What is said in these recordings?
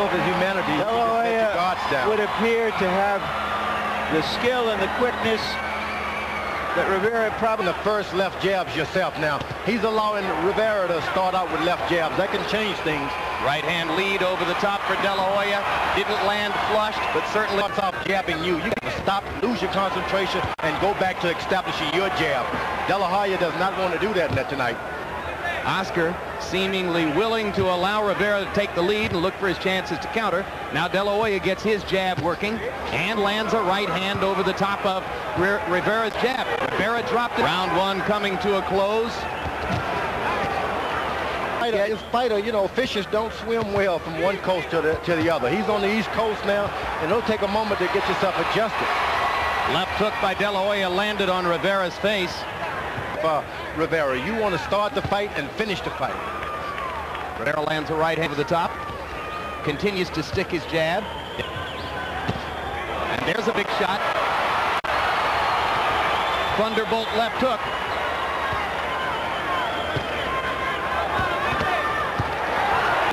symbol of his humanity. De oh, would appear to have the skill and the quickness that Rivera probably... The first left jabs yourself now. He's allowing Rivera to start out with left jabs. That can change things. Right hand lead over the top for De La Hoya. Didn't land flushed, but certainly stop jabbing you. You got to stop, lose your concentration, and go back to establishing your jab. De La Hoya does not want to do that tonight. Oscar seemingly willing to allow Rivera to take the lead and look for his chances to counter. Now De La Hoya gets his jab working and lands a right hand over the top of Rivera's jab. Rivera dropped it. Round one coming to a close. Fighter, fighter, you know, fishers don't swim well from one coast to the, to the other. He's on the East Coast now, and it'll take a moment to get yourself adjusted. Left hook by De La Hoya landed on Rivera's face Rivera. You want to start the fight and finish the fight. Rivera lands a right hand over the top. Continues to stick his jab. And there's a big shot. Thunderbolt left hook.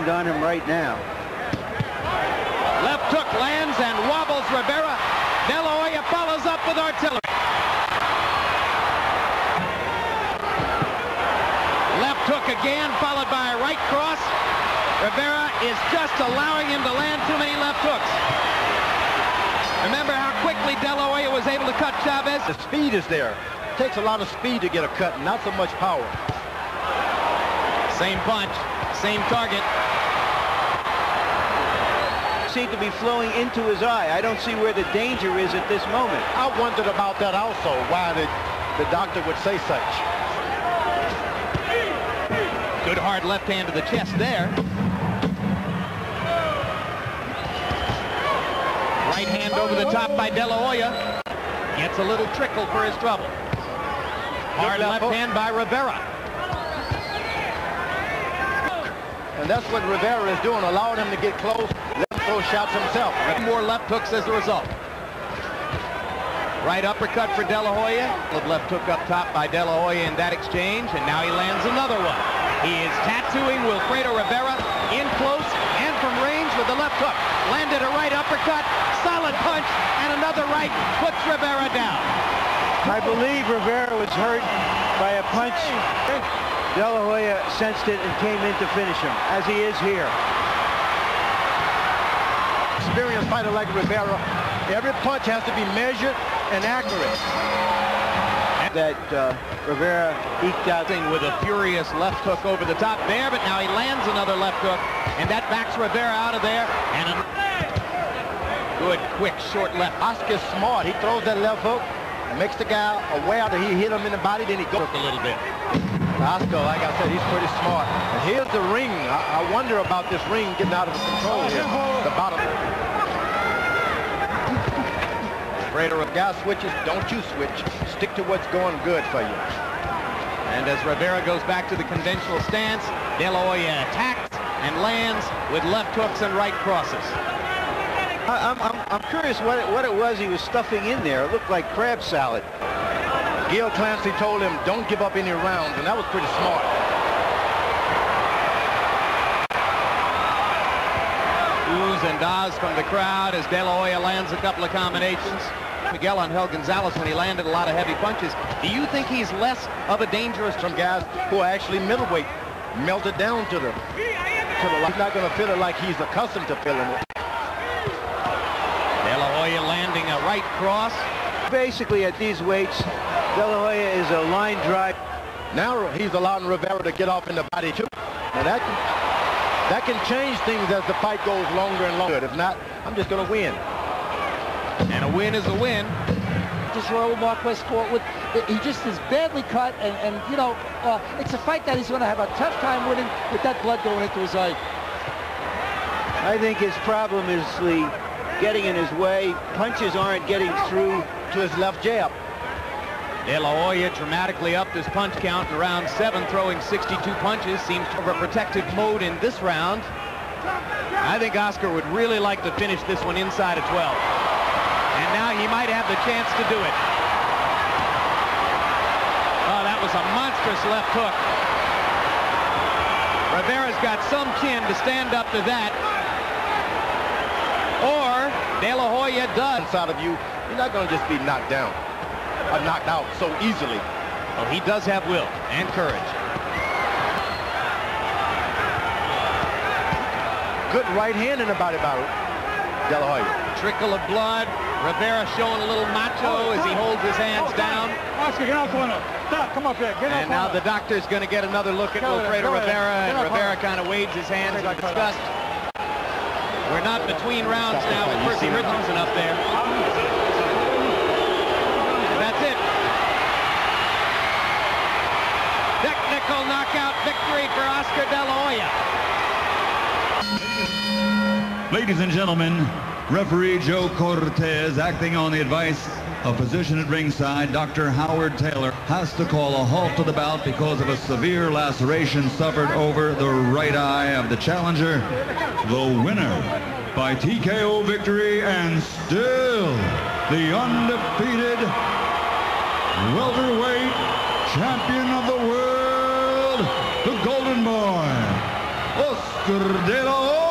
on him right now. Left hook lands and wobbles Rivera. De La Hoya follows up with artillery. hook again, followed by a right cross. Rivera is just allowing him to land too many left hooks. Remember how quickly De was able to cut Chavez? The speed is there. It takes a lot of speed to get a cut, not so much power. Same punch, same target. Seem to be flowing into his eye. I don't see where the danger is at this moment. I wondered about that also, why the, the doctor would say such. Hard left hand to the chest there. Right hand over the top by De La Hoya. Gets a little trickle for his trouble. Hard left hand by Rivera. And that's what Rivera is doing, allowing him to get close, let him throw shots himself. More left hooks as a result. Right uppercut for De La Hoya. Left hook up top by De La Hoya in that exchange, and now he lands another one. He is tattooing Wilfredo Rivera in close and from range with the left hook. Landed a right uppercut, solid punch, and another right puts Rivera down. I believe Rivera was hurt by a punch. De La Hoya sensed it and came in to finish him, as he is here. Experienced fighter like Rivera, every punch has to be measured and accurate. That uh, Rivera eked out. With a furious left hook over the top there, but now he lands another left hook, and that backs Rivera out of there. And a good, quick, short left. Oscar's smart. He throws that left hook, makes the guy aware that he hit him in the body, then he goes a little bit. Oscar, like I said, he's pretty smart. And here's the ring. I, I wonder about this ring getting out of control here. The bottom. Raider of gas switches, don't you switch. Stick to what's going good for you. And as Rivera goes back to the conventional stance, De La Hoya attacks and lands with left hooks and right crosses. I'm, I'm, I'm curious what it, what it was he was stuffing in there. It looked like crab salad. Gil Clancy told him, don't give up any rounds, and that was pretty smart. And ahs from the crowd as De La Hoya lands a couple of combinations. Miguel Angel Gonzalez when he landed a lot of heavy punches. Do you think he's less of a dangerous from guys who are actually middleweight, melted down to the to the He's not going to feel it like he's accustomed to feeling it. De La Hoya landing a right cross. Basically at these weights, De La Hoya is a line drive. Now he's allowing Rivera to get off in the body too. Now that that can change things as the fight goes longer and longer. If not, I'm just going to win. And a win is a win. Just Royal Marquez fought with, he just is badly cut, and, and you know, uh, it's a fight that he's going to have a tough time winning with that blood going into his eye. I think his problem is the getting in his way. Punches aren't getting through to his left jab. De La Hoya dramatically upped his punch count in round seven, throwing 62 punches. Seems to have a protective mode in this round. I think Oscar would really like to finish this one inside of 12. And now he might have the chance to do it. Oh, that was a monstrous left hook. Rivera's got some chin to stand up to that. or De La Hoya does. Inside of you, you're not going to just be knocked down or knocked out so easily. Well, he does have will and courage. Good right hand in the body battle. De La Hoya. Trickle of blood. Rivera showing a little macho oh, as he holds his hands oh, down. Oscar, get out the window. Stop, come up here. Get And now the doctor's going to get another look at Go Wilfredo. Rivera, Get and Rivera kind of waves his hands in disgust. We're not between rounds now with Percy Richardson up there. That's it. Technical knockout victory for Oscar De La Hoya. Ladies and gentlemen, referee Joe Cortez, acting on the advice of physician at ringside, Dr. Howard Taylor, has to call a halt to the bout because of a severe laceration suffered over the right eye of the challenger. The winner by TKO victory and still the undefeated welterweight champion of the world, the Golden Boy, Oscar De La Hoya.